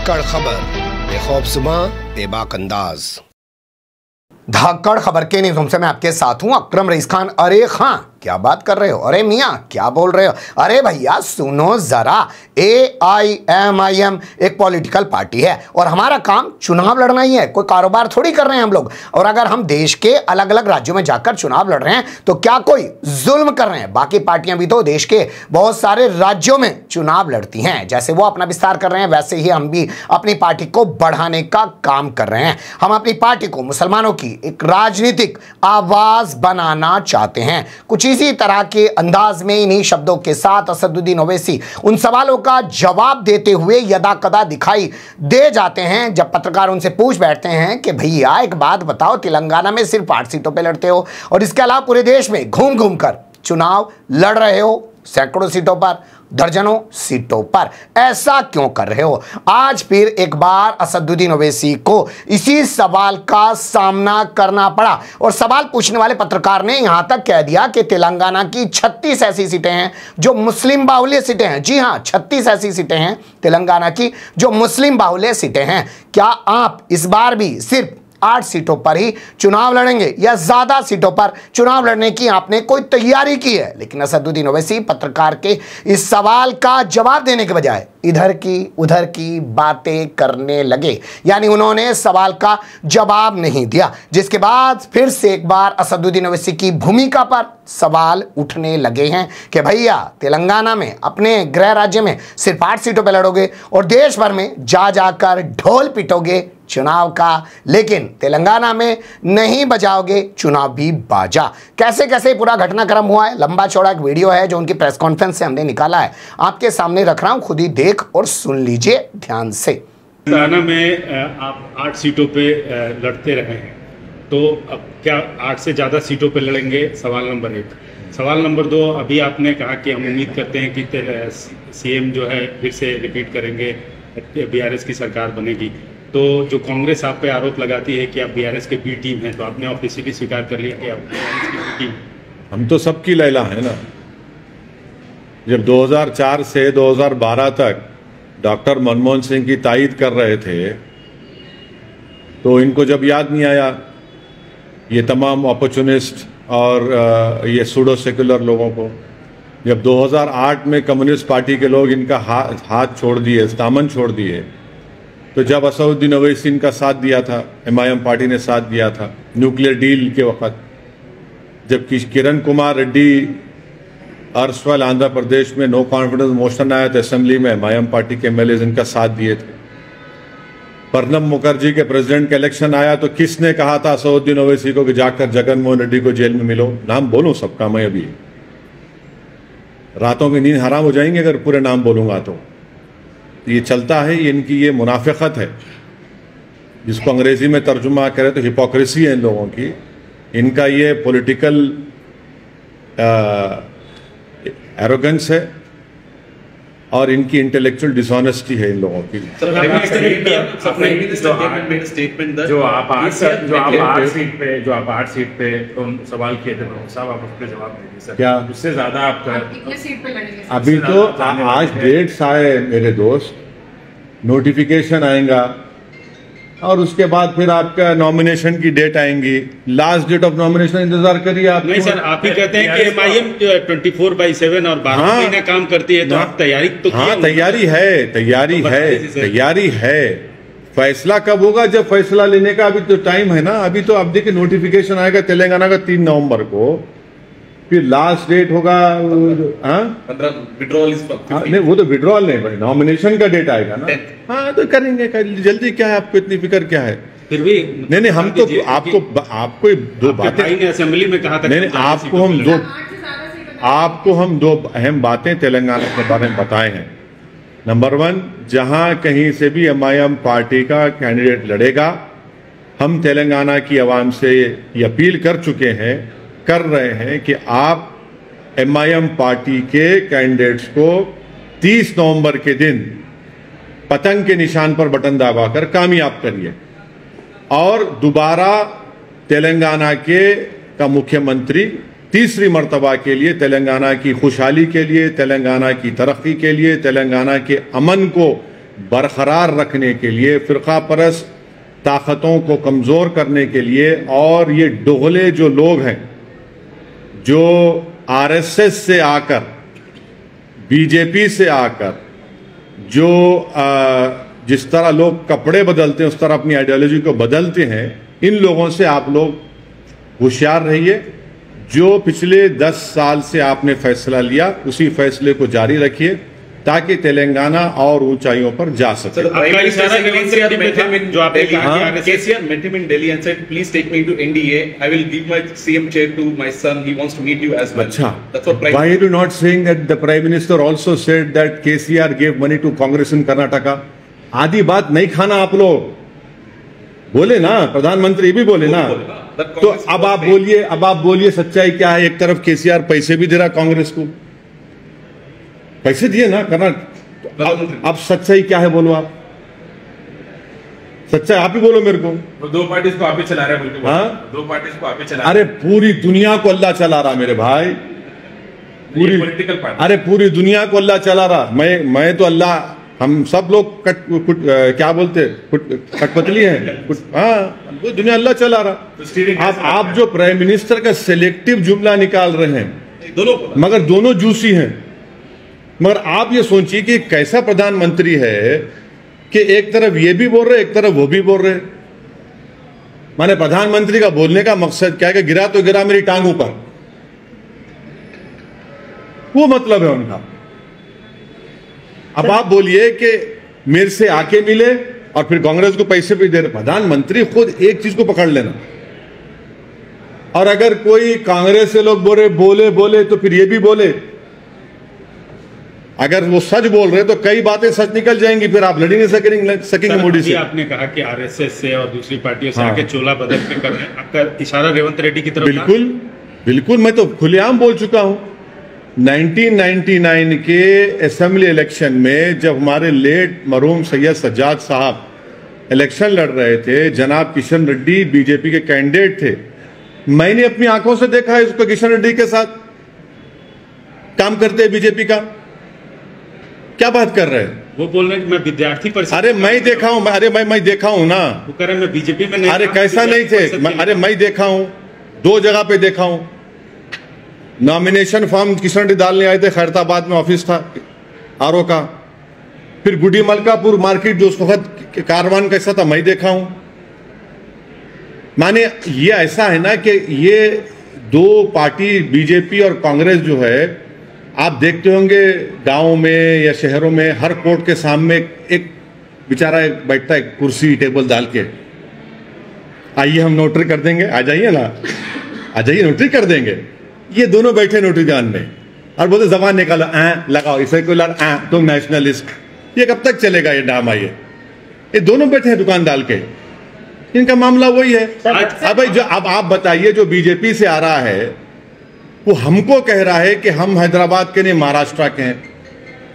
धाकड़ खबर। बेखौफ सुबह बेबाक अंदाज धाकड़ खबर के न्यूज़ से मैं आपके साथ हूँ अक्रम रईस खान अरे खां। क्या बात कर रहे हो? अरे मियाँ, क्या बोल रहे हो? अरे भैया, सुनो जरा। A I M I M एक पॉलिटिकल पार्टी है और हमारा काम चुनाव लड़ना ही है। कोई कारोबार थोड़ी कर रहे हैं हम लोग। और अगर हम देश के अलग अलग राज्यों में जाकर चुनाव लड़ रहे हैं तो क्या कोई जुल्म कर रहे हैं? बाकी पार्टियाँ भी तो देश के बहुत सारे राज्यों में चुनाव लड़ती हैं। जैसे वो अपना विस्तार कर रहे हैं, वैसे ही हम भी अपनी पार्टी को बढ़ाने का काम कर रहे हैं। हम अपनी पार्टी को मुसलमानों की एक राजनीतिक आवाज़ बनाना चाहते हैं। कुछ इसी तरह के अंदाज में इन्हीं शब्दों के साथ असदुद्दीन ओवैसी उन सवालों का जवाब देते हुए यदा कदा दिखाई दे जाते हैं जब पत्रकार उनसे पूछ बैठते हैं कि भैया, एक बात बताओ, तेलंगाना में सिर्फ़ आठ सीटों पर लड़ते हो और इसके अलावा पूरे देश में घूम घूम कर चुनाव लड़ रहे हो सैकड़ों सीटों पर। दर्जनों सीटों पर। ऐसा क्यों कर रहे हो? आज फिर एक बार असदुद्दीन ओवैसी को इसी सवाल का सामना करना पड़ा और सवाल पूछने वाले पत्रकार ने यहाँ तक कह दिया कि तेलंगाना की 36 ऐसी सीटें हैं जो मुस्लिम बाहुल्य सीटें हैं। जी हाँ 36 ऐसी सीटें हैं तेलंगाना की जो मुस्लिम बाहुल्य सीटें हैं। क्या आप इस बार भी सिर्फ़ आठ सीटों पर ही चुनाव लड़ेंगे या ज़्यादा सीटों पर चुनाव लड़ने की आपने कोई तैयारी की है? लेकिन असदुद्दीन ओवैसी पत्रकार के इस सवाल का जवाब देने के बजाय इधर की, उधर की बातें करने लगे। यानी उन्होंने सवाल का जवाब नहीं दिया, जिसके बाद फिर से एक बार असदुद्दीन ओवैसी की भूमिका पर सवाल उठने लगे हैं कि भैया, तेलंगाना में, अपने गृह राज्य में सिर्फ़ आठ सीटों पर लड़ोगे और देश भर में जा जाकर ढोल पिटोगे चुनाव का, लेकिन तेलंगाना में नहीं बजाओगे चुनाव भी बाजा। कैसे कैसे पूरा घटनाक्रम हुआ है? लंबा चौड़ा एक वीडियो है जो उनकी प्रेस कॉन्फ्रेंस से हमने निकाला है। आपके सामने रख रहा हूँ खुद ही देख और सुन लीजिए ध्यान से। तेलंगाना में आप आठ सीटों पे लड़ते रहे हैं। तो अब क्या आठ से ज़्यादा सीटों पे लड़ेंगे? सवाल नंबर एक। सवाल नंबर दो अभी आपने कहा कि हम उम्मीद करते हैं कि सीएम जो है फिर से रिपीट करेंगे बीआरएस की सरकार बनेगी। तो जो कांग्रेस आप पे आरोप लगाती है कि आप बीआरएस के बी टीम हैं तो आपने ऑफिशियली स्वीकार कर लिया कि आप बीआरएस की बी टीम हम तो सबकी लैला है ना। जब 2004 से 2012 तक डॉक्टर मनमोहन सिंह की तायद कर रहे थे तो इनको जब याद नहीं आया, ये तमाम अपॉर्चुनिस्ट और ये सूडो सेकुलर लोगों को, जब 2008 में कम्युनिस्ट पार्टी के लोग इनका हाथ हाथ छोड़ दिए, दामन छोड़ दिए तो जब असउद्दीन ओवैसी इनका साथ दिया था एमआईएम पार्टी ने साथ दिया था, न्यूक्लियर डील के वक्त, जबकि किरण कुमार रेड्डी अर्सवाल आंध्र प्रदेश में नो कॉन्फिडेंस मोशन आया था असेंबली में एमआईएम पार्टी के एमएलए इनका साथ दिए थे। प्रणब मुखर्जी के प्रेसिडेंट का इलेक्शन आया तो किसने कहा था असउद्दीन ओवैसी को कि जाकर जगन मोहन रेड्डी को जेल में मिलो? नाम बोलूँ सबका मैं अभी। रातों की नींद हराम हो जाएँगे अगर पूरे नाम बोलूँगा तो। ये चलता है इनकी ये मुनाफिकत है। जिसको अंग्रेज़ी में तर्जुमा करें तो हिपोक्रेसी है इन लोगों की। इनका ये पॉलिटिकल एरोगेंस है और इनकी इंटेलेक्चुअल डिसऑनेस्टी है इन लोगों की। the जो आप- आठ this year जो आप आठ सीट पे जो आप आठ सीट पे सवाल किए थे साहब आप उस पर जवाब दीजिए सर। क्या? उससे ज़्यादा आपका सीट पे अभी तो आज हैं। डेट्स आए मेरे दोस्त। नोटिफिकेशन आएगा। और उसके बाद फिर आपका नॉमिनेशन की डेट आएँगी। लास्ट डेट ऑफ़ नॉमिनेशन इंतज़ार करिए आप। नहीं सर आप ही कहते हैं कि MIM twenty four by seven और बारह हाँ। महीने काम करती है तो हाँ। आप तैयारी तो हाँ तैयारी है तैयारी तो है। तैयारी है। फैसला कब होगा? जब फैसला लेने का अभी तो टाइम है ना। अभी तो आप देखिए नोटिफिकेशन आएगा तेलंगाना का तीन नवंबर को। फिर लास्ट डेट होगा हाँ? हाँ, 15. नहीं वो तो विड्रॉल नहीं भाई नॉमिनेशन का डेट आएगा ना। हाँ तो करेंगे कर, जल्दी क्या है आपको इतनी फ़िक्र क्या है? फिर भी नहीं नहीं हम तो आपको आपको दो बातें असेंबली में कहा था नहीं नहीं आपको हम दो आपको हम दो अहम बातें तेलंगाना के बारे में बताए हैं। नंबर वन जहाँ कहीं से भी एमआईएम पार्टी का कैंडिडेट लड़ेगा हम तेलंगाना की आवाम से ये अपील कर चुके हैं कर रहे हैं कि आप एमआईएम पार्टी के कैंडिडेट्स को 30 नवंबर के दिन पतंग के निशान पर बटन दबाकर कामयाब करिए। और दोबारा तेलंगाना के का मुख्यमंत्री तीसरी मर्तबा के लिए, तेलंगाना की खुशहाली के लिए, तेलंगाना की तरक्की के लिए, तेलंगाना के अमन को बरकरार रखने के लिए, फ़िरका परस्त ताकतों को कमज़ोर करने के लिए, और ये डोगले जो लोग हैं जो आरएसएस से आकर बीजेपी से आकर जो आ, जिस तरह लोग कपड़े बदलते हैं उस तरह अपनी आइडियोलॉजी को बदलते हैं इन लोगों से आप लोग होशियार रहिए। जो पिछले 10 साल से आपने फैसला लिया उसी फैसले को जारी रखिए। ताकि तेलंगाना और ऊंचाइयों पर जा सके। Prime minister also said that K C R gave money to Congress in Karnataka आदि बात नहीं खाना आप लोग। बोले ना प्रधानमंत्री भी बोले ना। तो अब आप बोलिए अब आप बोलिए सच्चाई क्या है? एक तरफ़ केसीआर पैसे भी दे रहा कांग्रेस को। पैसे दिए ना करना। अब, अब सच्चाई क्या है बोलो आप? सच्चाई आप ही बोलो मेरे को। दो पार्टीज़ को आप ही चला रहे हैं हाँ? दो पार्टीज़ को आप ही चला अरे पूरी दुनिया को अल्लाह चला रहा मेरे भाई। पूरी पॉलिटिकल पार्टी अरे पूरी दुनिया को अल्लाह चला रहा। मैं मैं तो अल्लाह हम सब लोग कट कुट, अ, क्या बोलते कटपतली हैं। हाँ दुनिया अल्लाह चला रहा। तो आप आप जो प्राइम मिनिस्टर का सिलेक्टिव जुमला निकाल रहे हैं दोनों मगर दोनों जूसी हैं। मगर आप ये सोचिए कि कैसा प्रधानमंत्री है कि एक तरफ़ ये भी बोल रहे, एक तरफ़ वो भी बोल रहे। माने प्रधानमंत्री का बोलने का मकसद क्या है कि गिरा तो गिरा मेरी टांग ऊपर वो मतलब है उनका। अब आप बोलिए कि मेरे से आके मिले और फिर कांग्रेस को पैसे भी दे रहे। प्रधानमंत्री खुद एक चीज़ को पकड़ लेना। और अगर कोई कांग्रेस से लोग बोले बोले बोले तो फिर ये भी बोले अगर वो सच बोल रहे तो कई बातें सच निकल जाएँगी फिर आप लड़ ही नहीं सकेंगे सकेंगे मोदी से। आपने कहा कि आरएसएस से और दूसरी पार्टियों से हाँ। आके चोला बदल के कर रहे आपका इशारा रेवंत रेड्डी की तरफ़ बिल्कुल बिल्कुल मैं तो खुलेआम बोल चुका हूँ। 1999 के असेंबली इलेक्शन में जब हमारे लेट मरूम सैयद सज्जाद साहब इलेक्शन लड़ रहे थे जनाब किशन रेड्डी बीजेपी के कैंडिडेट थे मैंने अपनी आँखों से देखा है उसको किशन रेड्डी के साथ। काम करते हैं बीजेपी का। क्या बात कर रहे हैं? वो बोल रहे मैं विद्यार्थी परिषद अरे मैं देखा हूँ अरे मैं मैं देखा हूँ ना। वो कह रहे मैं बीजेपी में नहीं अरे कैसा नहीं थे? अरे मैं देखा हूँ दो जगह पे देखा हूँ। नॉमिनेशन फॉर्म किशन रेड्डी डालने आए थे खैरताबाद में ऑफ़िस था आर का। फिर गुडी मलकापुर मार्केट जो उस वक्त कारवान कैसा था मैं देखा हूँ। माने ये ऐसा है ना कि ये दो पार्टी बीजेपी और कांग्रेस जो है आप देखते होंगे गाँव में या शहरों में हर कोर्ट के सामने एक बेचारा एक बैठता है कुर्सी टेबल डाल के। आइए हम नोटरी कर देंगे। आ जाइए ना। आ जाइए नोटरी कर देंगे। ये दोनों बैठे नोटरी दुकान में और बोलते जबान निकालो आ लगाओ सेकुलर आ तुम नेशनलिस्ट। ये कब तक चलेगा ये ड्रामा ये ये दोनों बैठे हैं दुकान डाल के। इनका मामला वही है। अब भाई जो अब आप बताइए जो बीजेपी से आ रहा है वो हमको कह रहा है कि हम हैदराबाद के नहीं, महाराष्ट्र के हैं।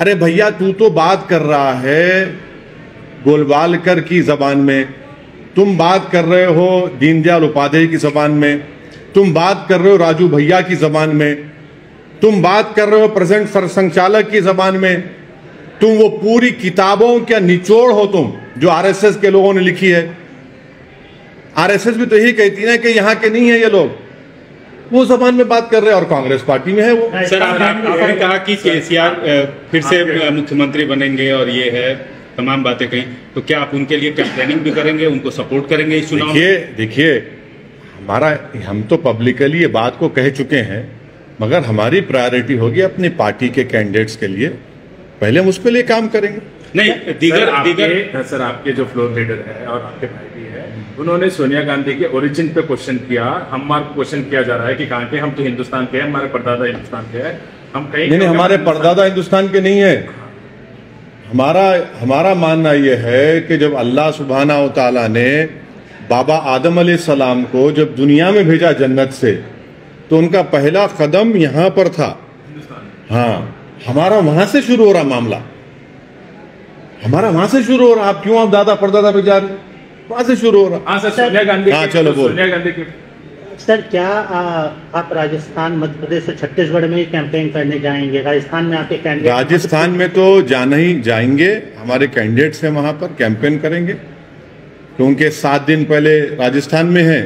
अरे भैया, तू तो बात कर रहा है गोलवालकर की जबान में। तुम बात कर रहे हो दीनदयाल उपाध्याय की जबान में। तुम बात कर रहे हो राजू भैया की जबान में। तुम बात कर रहे हो प्रेजेंट सरसंचालक की जबान में। तुम वो पूरी किताबों का निचोड़ हो तुम, जो आरएसएस के लोगों ने लिखी है। आरएसएस भी तो यही कहती है कि यहाँ के नहीं है ये लोग। वो जबान में बात कर रहे हैं और कांग्रेस पार्टी में है वो। सर आप- आप- आपने कहा कि केसीआर फिर से मुख्यमंत्री बनेंगे और ये है तमाम बातें कहीं। तो क्या आप उनके लिए कैंपेनिंग भी करेंगे उनको सपोर्ट करेंगे इस चुनाव में? देखिए देखिए हमारा हम तो पब्लिकली ये बात को कह चुके हैं मगर हमारी प्रायोरिटी होगी अपनी पार्टी के कैंडिडेट्स के लिए। पहले हम उसके लिए काम करेंगे। नहीं दीगर सर, दीगर आपके- दीगर सर आपके जो फ्लोर लीडर है और आपके भाई भी है उन्होंने सोनिया गांधी के ओरिजिन पे क्वेश्चन किया। हमारा क्वेश्चन किया जा रहा है कि कहाँ के हम तो हिंदुस्तान के हैं हमारे परदादा हिंदुस्तान के हैं। हम कहीं नहीं नहीं हमारे परदादा हिंदुस्तान के नहीं है। हमारा हमारा मानना यह है कि जब अल्लाह सुबहाना व ताला ने बाबा आदम सलाम को जब दुनिया में भेजा जन्नत से तो उनका पहला कदम यहाँ पर था। हाँ हमारा वहाँ से शुरू हो रहा मामला। हमारा वहाँ से शुरू हो रहा। आप क्यों आप दादा परदादा पे जा रहे हो? वहाँ से शुरू हो रहा। हाँ सर सोनिया गांधी हाँ, चलो, बोल। सोनिया गांधी के सर क्या आ, आप राजस्थान मध्य प्रदेश और छत्तीसगढ़ में कैंपेन करने जाएँगे? राजस्थान में आपके कैंडिडेट राजस्थान में तो जाना ही जाएँगे। हमारे कैंडिडेट्स हैं वहाँ पर कैंपेन करेंगे। क्योंकि सात दिन पहले राजस्थान में है।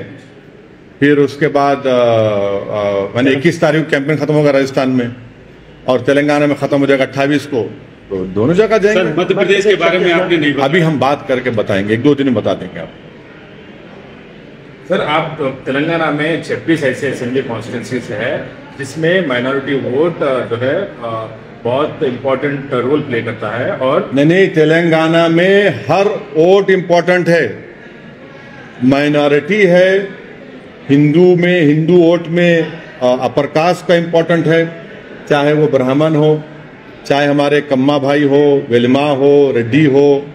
फिर उसके बाद मैंने इक्कीस तारीख को कैंपेन खत्म होगा राजस्थान में। और तेलंगाना में खत्म हो जाएगा अट्ठाईस को। तो दोनों जगह सर जाएँगे। मध्य प्रदेश के बारे में आपने नहीं अभी हम बात करके बताएँगे एक दो दिन में बता देंगे आप। सर आप तेलंगाना में 26 ऐसे असेंबली कॉन्स्टिट्यूंसीज है जिसमें माइनॉरिटी वोट जो है बहुत इम्पोर्टेंट रोल प्ले करता है और नहीं नहीं तेलंगाना में हर वोट इंपॉर्टेंट है। माइनॉरिटी है हिंदू में हिंदू वोट में अपर कास्ट का इम्पोर्टेंट है चाहे वो ब्राह्मण हो। चाहे हमारे कम्मा भाई हो, वेलमा हो, रेड्डी हो,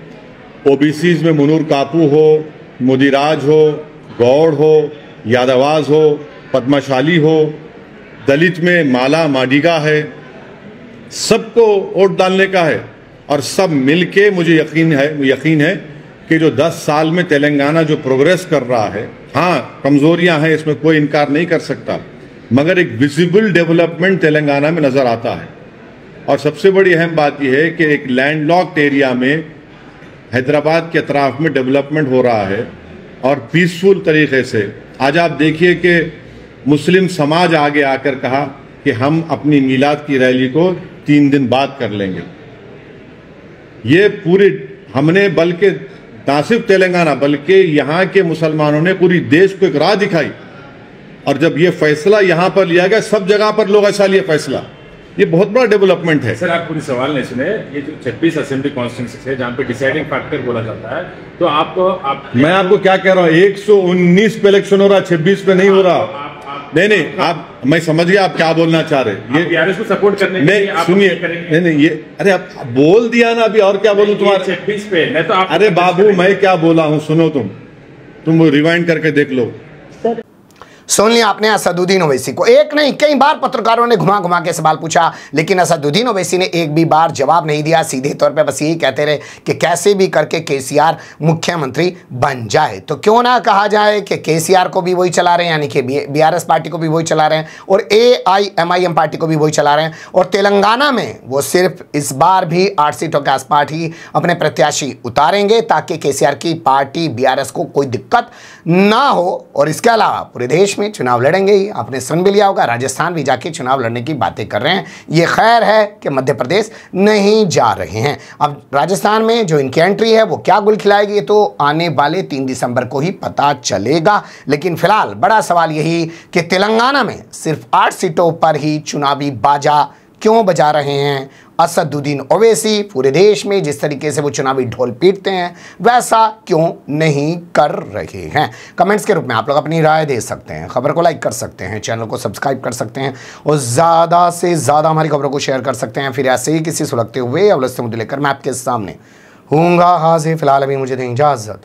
ओबीसीज में मुनूर कापू हो, मुदिराज हो, गौड़ हो, यादवाज हो, पद्मशाली हो, दलित में माला माडिगा है, सबको वोट डालने का है और सब मिलके मुझे यकीन है यकीन है कि जो 10 साल में तेलंगाना जो प्रोग्रेस कर रहा है हाँ कमजोरियाँ हैं, इसमें कोई इनकार नहीं कर सकता, मगर एक विजिबल डेवलपमेंट तेलंगाना में नज़र आता है। और सबसे बड़ी अहम बात यह है कि एक लैंडलॉक्ड एरिया में हैदराबाद के अतराफ में डेवलपमेंट हो रहा है और पीसफुल तरीके से। आज आप देखिए कि मुस्लिम समाज आगे आकर कहा कि हम अपनी मीलाद की रैली को तीन दिन बाद कर लेंगे। ये पूरी, हमने बल्कि, ना सिर्फ़ तेलंगाना, बल्कि यहाँ के मुसलमानों ने पूरी देश को एक राह दिखाई। और जब ये फैसला यहाँ पर लिया गया, सब जगह पर लोग ऐसा लिए फैसला। ये बहुत बड़ा डेवलपमेंट है। सर आप पूरी सवाल नहीं सुने। ये जो 26 असेंबली कॉन्स्टिट्यूंसीज है जहाँ पे डिसाइडिंग फैक्टर बोला जाता है तो आपको आप मैं आपको क्या कह रहा हूँ? 119 पे इलेक्शन हो रहा है पे नहीं हो रहा। आप- आप- नहीं नहीं आप मैं समझ गया आप क्या बोलना चाह रहे ये को सपोर्ट करने के नहीं सुनिए। नहीं नहीं ये अरे आप बोल दिया ना अभी और क्या बोलूँ तुम्हारे? छब्बीस पे मैं तो आप अरे बाबू मैं क्या बोला हूँ सुनो तुम। तुम वो रिवाइंड करके देख लो। सुन लिया आपने, असदुद्दीन ओवैसी को। एक नहीं, कई बार पत्रकारों ने घुमा घुमा के सवाल पूछा, लेकिन असदुद्दीन ओवैसी ने एक भी बार जवाब नहीं दिया। सीधे तौर पे बस यही कहते रहे कि कैसे भी करके केसीआर मुख्यमंत्री बन जाए। तो क्यों ना कहा जाए कि केसीआर को भी वही चला रहे हैं, यानी कि बीआरएस पार्टी को भी वही चला रहे हैं और A I M I M party को भी वही चला रहे हैं। और तेलंगाना में वो सिर्फ़ इस बार भी आठ सीटों के आसपास ही अपने प्रत्याशी उतारेंगे, ताकि केसीआर की पार्टी, बीआरएस को कोई दिक्कत ना हो। और इसके अलावा पूरे देश में चुनाव लड़ेंगे ही। आपने सुन भी लिया होगा, राजस्थान भी जाके चुनाव लड़ने की बातें कर रहे हैं। ये खैर है कि मध्य प्रदेश नहीं जा रहे हैं। अब राजस्थान में जो इनकी एंट्री है, वो क्या गुल खिलाएगी तो आने वाले तीन दिसंबर को ही पता चलेगा। लेकिन फ़िलहाल बड़ा सवाल यही कि तेलंगाना में सिर्फ़ आठ सीटों पर ही चुनावी बाजा क्यों बजा रहे हैं? असदुद्दीन ओवैसी पूरे देश में जिस तरीके से वो चुनावी ढोल पीटते हैं, वैसा क्यों नहीं कर रहे हैं? कमेंट्स के रूप में आप लोग अपनी राय दे सकते हैं, खबर को लाइक कर सकते हैं, चैनल को सब्सक्राइब कर सकते हैं और ज़्यादा से ज़्यादा हमारी खबरों को शेयर कर सकते हैं। फिर ऐसे ही किसी सुलगते हुए उलझते मुद्दे लेकर मैं आपके सामने हूँगा हाजिर। फ़िलहाल अभी मुझे दें इजाज़त।